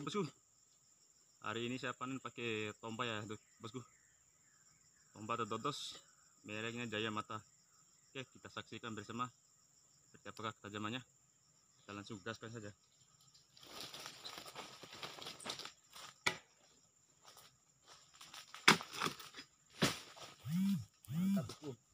tuh bosku. Hari ini saya panen pakai tompa ya bosku? Tompa atau dodos mereknya jaya mata. Oke kita saksikan bersama. Seperti apakah ketajamannya? Kita langsung gaskan saja. Mantap bosku.